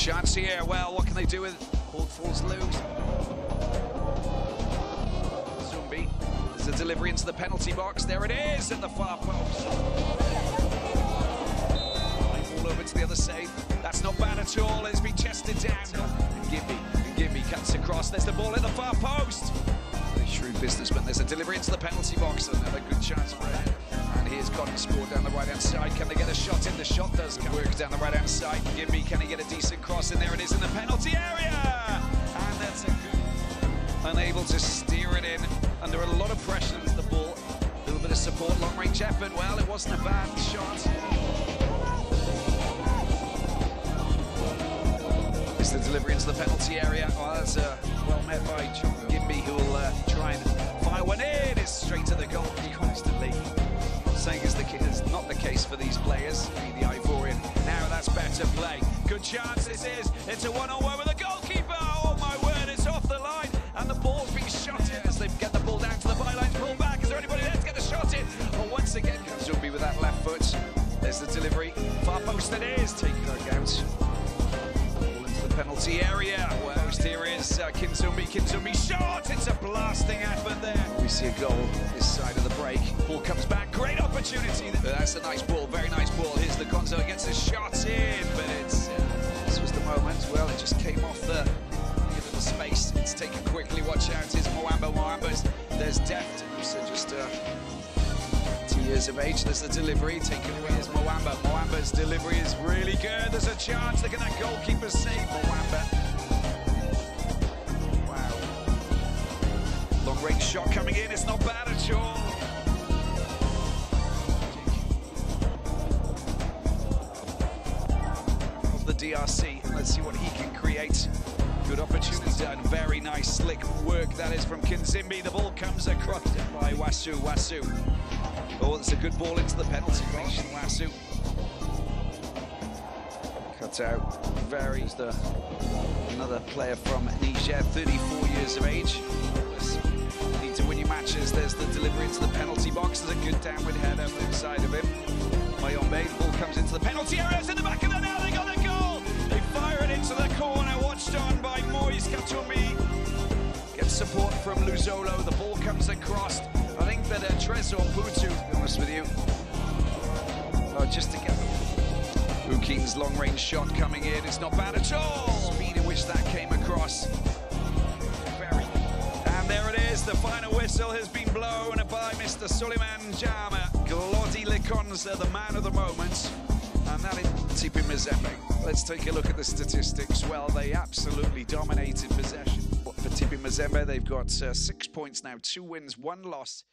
chance here. Well, what can they do with it? Falls loose. Zumbi. There's a delivery into the penalty box. There it is at the far post. All over to the other side. That's not bad at all. It's been chested down. And Gimby. And Gimby cuts across. There's the ball at the far post. Very shrewd businessman. There's a delivery into the penalty box. And another good chance for it. Here's Coton Sport down the right hand side. Can they get a shot in? The shot does come. Work down the right hand side. Gimby, can he get a decent cross? in? there it is in the penalty area. And that's a good. Unable to steer it in. Under a lot of pressure. The ball. A little bit of support. Long range effort. Well, it wasn't a bad shot. It's the delivery into the penalty area. Oh, that's uh, well met by Gimby, who will uh, try and fire one in. Players. The Ivorian. Now that's better play. Good chance this is. It's a one-on-one with the goalkeeper. Oh my word! It's off the line, and the ball's being shot in as they get the ball down to the byline. Pull back. Is there anybody there to get the shot in? Oh, once again Zumbi with that left foot. There's the delivery. Far post it is. Taken out. Ball into the penalty area. Well, here is uh. Kinzumbi shot. It's a blasting effort there. We see a goal this side of the break. Ball comes back. Great opportunity. That's a nice ball. Very nice ball. Here's the Gonzo gets a shot in, but it's uh, this was the moment. Well, it just came off the little space. It's taken quickly. Watch out. Here's Moamba. Moamba's there's deft. So just uh, two years of age. There's the delivery taken away. Is Moamba. Moamba's delivery is really good. There's a chance. Look at that goalkeeper save. Moamba. Wow. Long range shot coming in. It's not bad at all. DRC. Let's see what he can create. Good opportunity done. Very nice slick work that is from Kinzumbi. The ball comes across by Wasu. Wasu. Oh, it's a good ball into the penalty box. Wasu. Cut out. Very the another player from Niger, 34 years of age. Need to win your matches. There's the delivery into the penalty box. There's a good downward header inside of him. Mayombe, ball comes into the penalty area. It's in the back of Moise Gets support from Luzolo. The ball comes across. I think that uh, Trésor Mputu, to be honest with you, oh, just to get Uking's long range shot coming in. It's not bad at all. Speed in which that came across. Very. And there it is. The final whistle has been blown by Mr. Suleiman Jama. Glody Likonza, the man of the moment. And that is TP Mazembe. Let's take a look at the statistics. Well, they absolutely dominated possession. For TP Mazembe, they've got uh, six points now, two wins, one loss.